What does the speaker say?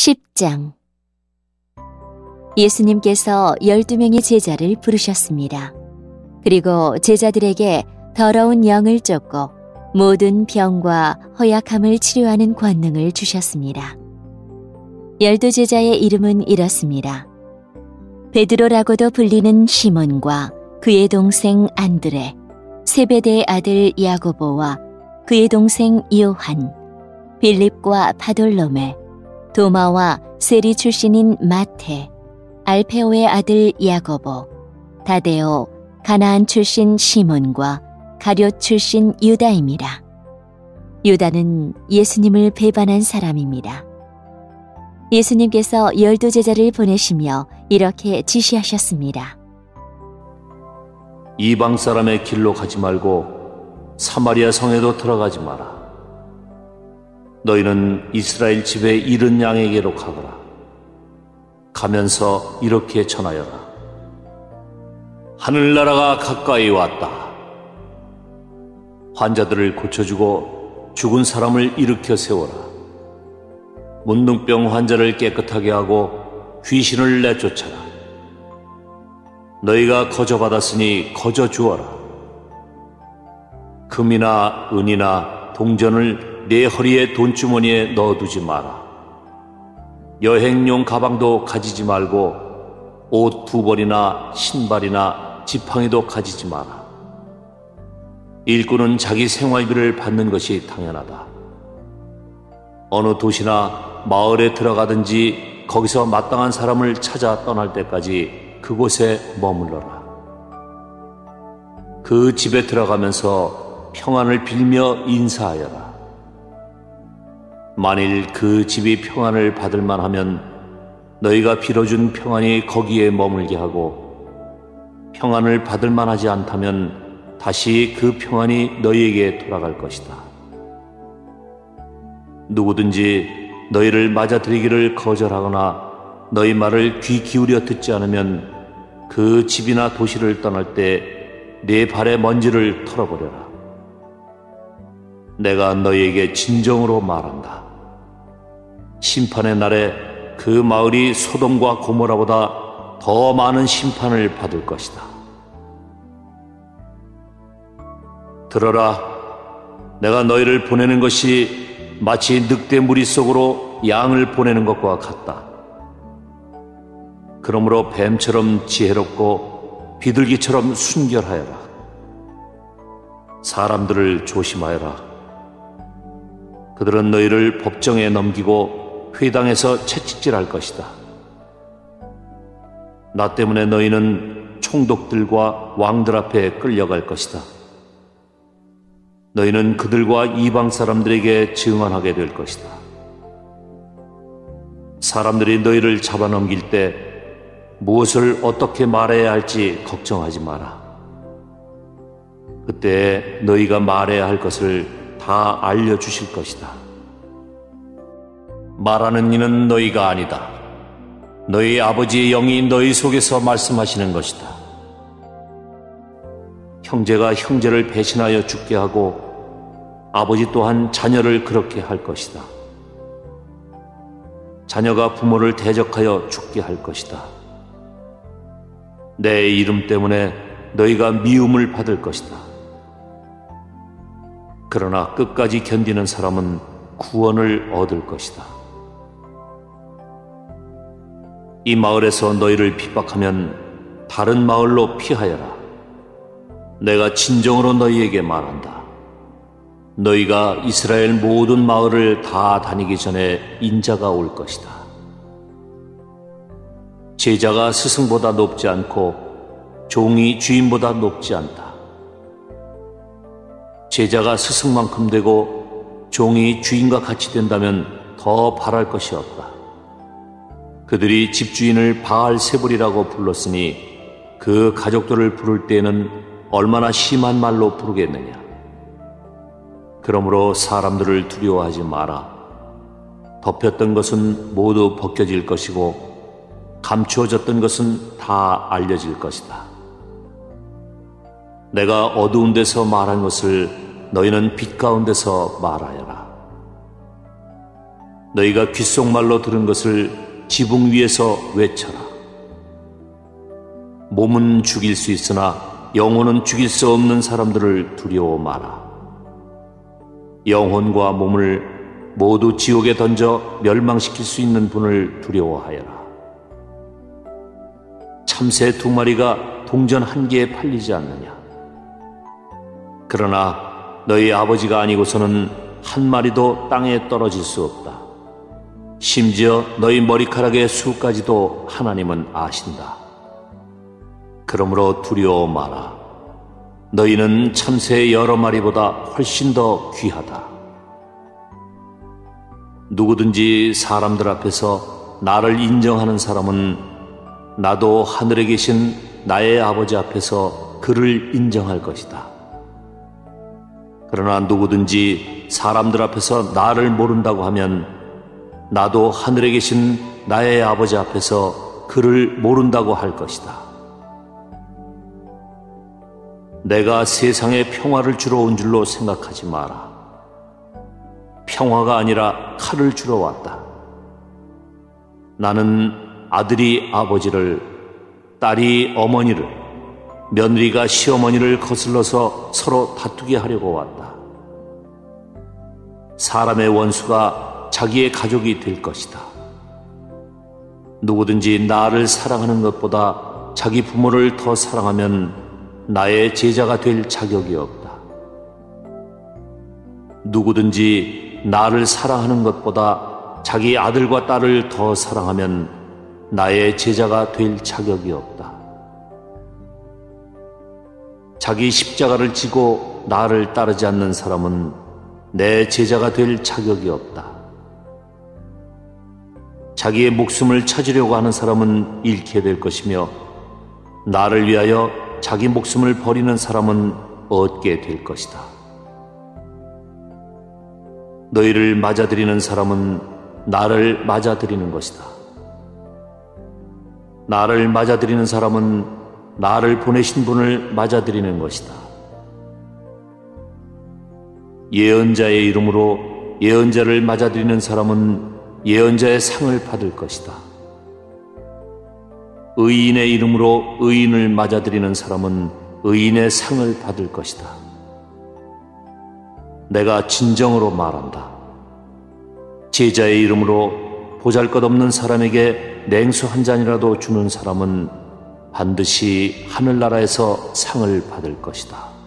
10장 예수님께서 12명의 제자를 부르셨습니다. 그리고 제자들에게 더러운 영을 쫓고 모든 병과 허약함을 치료하는 권능을 주셨습니다. 열두 제자의 이름은 이렇습니다. 베드로라고도 불리는 시몬과 그의 동생 안드레, 세베대의 아들 야고보와 그의 동생 요한, 빌립과 바돌로메, 도마와 세리 출신인 마테, 알페오의 아들 야고보, 다데오, 가나안 출신 시몬과 가룟 출신 유다입니다. 유다는 예수님을 배반한 사람입니다. 예수님께서 열두 제자를 보내시며 이렇게 지시하셨습니다. 이방 사람의 길로 가지 말고 사마리아 성에도 들어가지 마라. 너희는 이스라엘 집에 이른 양에게로 가거라. 가면서 이렇게 전하여라. 하늘나라가 가까이 왔다. 환자들을 고쳐주고 죽은 사람을 일으켜 세워라. 문둥병 환자를 깨끗하게 하고 귀신을 내쫓아라. 너희가 거저 받았으니 거저 주어라. 금이나 은이나 동전을 내 허리에 돈주머니에 넣어두지 마라. 여행용 가방도 가지지 말고 옷 두 벌이나 신발이나 지팡이도 가지지 마라. 일꾼은 자기 생활비를 받는 것이 당연하다. 어느 도시나 마을에 들어가든지 거기서 마땅한 사람을 찾아 떠날 때까지 그곳에 머물러라. 그 집에 들어가면서 평안을 빌며 인사하여라. 만일 그 집이 평안을 받을 만하면 너희가 빌어준 평안이 거기에 머물게 하고 평안을 받을 만하지 않다면 다시 그 평안이 너희에게 돌아갈 것이다. 누구든지 너희를 맞아들이기를 거절하거나 너희 말을 귀 기울여 듣지 않으면 그 집이나 도시를 떠날 때네 발의 먼지를 털어버려라. 내가 너희에게 진정으로 말한다. 심판의 날에 그 마을이 소돔과 고모라보다 더 많은 심판을 받을 것이다. 들어라. 내가 너희를 보내는 것이 마치 늑대 무리 속으로 양을 보내는 것과 같다. 그러므로 뱀처럼 지혜롭고 비둘기처럼 순결하여라. 사람들을 조심하여라. 그들은 너희를 법정에 넘기고 회당에서 채찍질할 것이다. 나 때문에 너희는 총독들과 왕들 앞에 끌려갈 것이다. 너희는 그들과 이방 사람들에게 증언하게 될 것이다. 사람들이 너희를 잡아넘길 때 무엇을 어떻게 말해야 할지 걱정하지 마라. 그때 너희가 말해야 할 것을 다 알려주실 것이다. 말하는 이는 너희가 아니다. 너희 아버지의 영이 너희 속에서 말씀하시는 것이다. 형제가 형제를 배신하여 죽게 하고 아버지 또한 자녀를 그렇게 할 것이다. 자녀가 부모를 대적하여 죽게 할 것이다. 내 이름 때문에 너희가 미움을 받을 것이다. 그러나 끝까지 견디는 사람은 구원을 얻을 것이다. 이 마을에서 너희를 핍박하면 다른 마을로 피하여라. 내가 진정으로 너희에게 말한다. 너희가 이스라엘 모든 마을을 다 다니기 전에 인자가 올 것이다. 제자가 스승보다 높지 않고 종이 주인보다 높지 않다. 제자가 스승만큼 되고 종이 주인과 같이 된다면 더 바랄 것이 없다. 그들이 집주인을 바알 세불이라고 불렀으니 그 가족들을 부를 때에는 얼마나 심한 말로 부르겠느냐. 그러므로 사람들을 두려워하지 마라. 덮였던 것은 모두 벗겨질 것이고 감추어졌던 것은 다 알려질 것이다. 내가 어두운 데서 말한 것을 너희는 빛 가운데서 말하여라. 너희가 귓속말로 들은 것을 지붕 위에서 외쳐라. 몸은 죽일 수 있으나 영혼은 죽일 수 없는 사람들을 두려워 마라. 영혼과 몸을 모두 지옥에 던져 멸망시킬 수 있는 분을 두려워하여라. 참새 두 마리가 동전 한 개에 팔리지 않느냐. 그러나 너희 아버지가 아니고서는 한 마리도 땅에 떨어질 수 없다. 심지어 너희 머리카락의 수까지도 하나님은 아신다. 그러므로 두려워 마라. 너희는 참새 여러 마리보다 훨씬 더 귀하다. 누구든지 사람들 앞에서 나를 인정하는 사람은 나도 하늘에 계신 나의 아버지 앞에서 그를 인정할 것이다. 그러나 누구든지 사람들 앞에서 나를 모른다고 하면 나도 하늘에 계신 나의 아버지 앞에서 그를 모른다고 할 것이다. 내가 세상에 평화를 주러 온 줄로 생각하지 마라. 평화가 아니라 칼을 주러 왔다. 나는 아들이 아버지를, 딸이 어머니를, 며느리가 시어머니를 거슬러서 서로 다투게 하려고 왔다. 사람의 원수가 자기의 가족이 될 것이다. 누구든지 나를 사랑하는 것보다 자기 부모를 더 사랑하면 나의 제자가 될 자격이 없다. 누구든지 나를 사랑하는 것보다 자기 아들과 딸을 더 사랑하면 나의 제자가 될 자격이 없다. 자기 십자가를 지고 나를 따르지 않는 사람은 내 제자가 될 자격이 없다. 자기의 목숨을 찾으려고 하는 사람은 잃게 될 것이며 나를 위하여 자기 목숨을 버리는 사람은 얻게 될 것이다. 너희를 맞아들이는 사람은 나를 맞아들이는 것이다. 나를 맞아들이는 사람은 나를 보내신 분을 맞아들이는 것이다. 예언자의 이름으로 예언자를 맞아들이는 사람은 예언자의 상을 받을 것이다. 의인의 이름으로 의인을 맞아들이는 사람은 의인의 상을 받을 것이다. 내가 진정으로 말한다. 제자의 이름으로 보잘 것 없는 사람에게 냉수 한 잔이라도 주는 사람은 반드시 하늘나라에서 상을 받을 것이다.